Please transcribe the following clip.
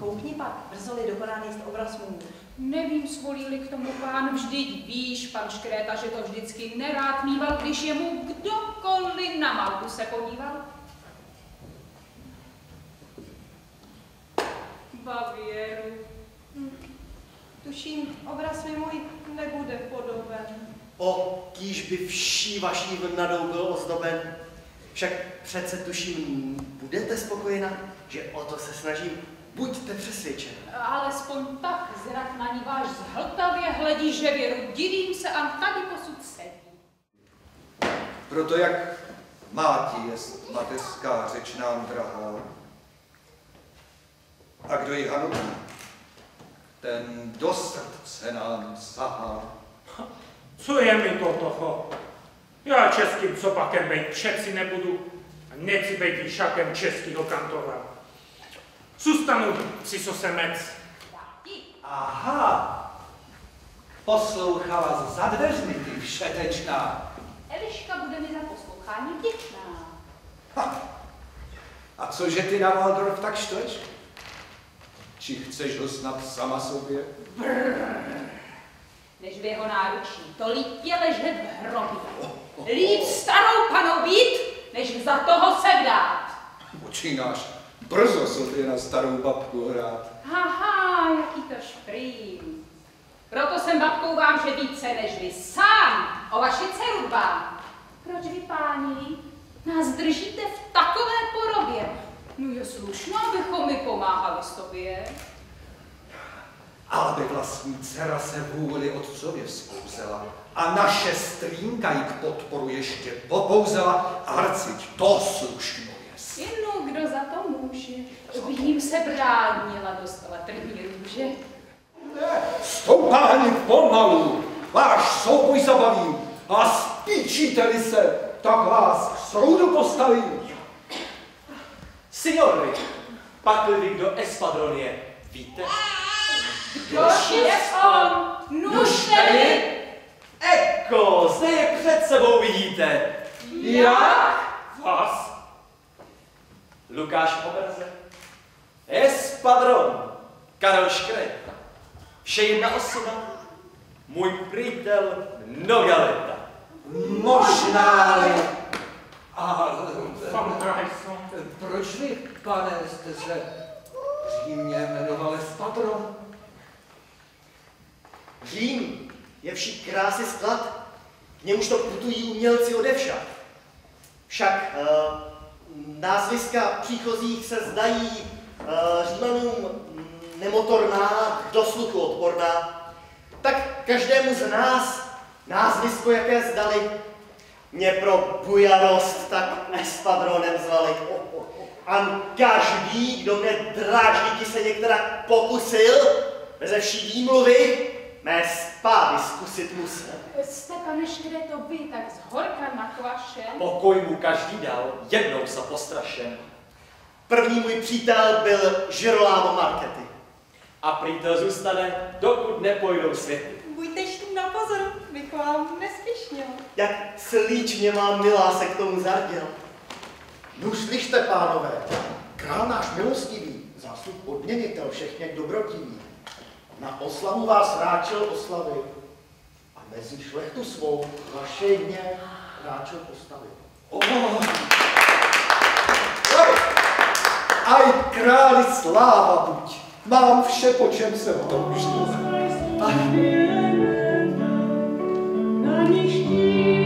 Koukni pak, brzoli do Korán jest obraz můj. Nevím, svolili k tomu pán, vždyť víš, pan Škréta, že to vždycky nerád mýval, když jemu kdokoliv na malku se podíval. Bavěru. Hm. Tuším, obraz mi můj nebude podoben. O, kýž by vší vaší vnadou byl ozdoben. Však přece tuším, budete spokojena, že o to se snažím Buďte přesvědčen. Alespoň tak zrak na ní váš zhltavě hledí, že věru divím se a tady posud sedí. Proto jak máti je mateřská řeč nám drahá. A kdo ji hanobí, ten do srdce nám sahá. Co je mi to toho? Já českým copakem být přeci nebudu a nechci být šakem českého kantora. Zůstanu cisosemec. Aha, poslouchala za dveřmi, ty všetečná. Eliška bude mi za poslouchání vděčná. Ha. A cože ty na Waldorf tak štveš? Či chceš ho snad sama sobě? Brrr. Než v jeho náručí to lítě ležet v hrobě. Líp starou panou být, než za toho se vdát. Počínáš brzo sobě na starou babku hrát. Haha, jaký to šprým. Proto jsem babkou vám, že více než vy sám o vaši dceru dbám. Proč vy, páni, nás držíte v takové porobě? No je slušno, abychom mi pomáhali s tobě. Ale by vlastní dcera se vůli otcově zkouzela a naše strínka ji k podporu ještě popouzela a hrciť to slušno jest. Inu, kdo za to může? V ním se bránila, dostala první růže. Ne, stoupáni pomalu, váš souboj zabavím a spíčíte-li se, tak vás k soudu postavím. Signori, pakli vy kdo espadronie, víte? Kdož je on? Nuž tedy! Eko, zde je před sebou vidíte. Jak? Vás? Lukáš v obraze. Espadron, Karel Škret. Vše jedna osoba. Můj přítel Nogaleta. Možná-li. A Fantrajson. proč vy, pane, jste se Řím jmenoval Espadron? Řím je vší krásy sklad, v němž to putují umělci odevšad. Však uh, názviska příchozích se zdají uh, Římanům nemotorná, do sluchu odporná, tak každému z nás názvisko, jaké zdali, mě pro bujanost tak espadronem zvali. A každý, kdo mě dráždíky se některá pokusil, beze vší výmluvy, mé spády zkusit musel. Jste, pane Škreto, vy tak z horka. Pokoj mu každý dal, jednou se postrašen. První můj přítel byl Žerolámo Markety. A přítel zůstane, dokud nepojdou světy. Buďte štím na pozor, bych vám nespěšnil. Jak slíčně má milá se k tomu zarděl. Nu slyšte, pánové, král náš milostivý, zásluh odměnitel všech něk dobrotivý, na oslavu vás ráčil oslavy a mezi šlechtu svou vaše dně ráčil postavit. Oh. Aj králi sláva buď, mám vše, po čem jsem toužil. Na ništi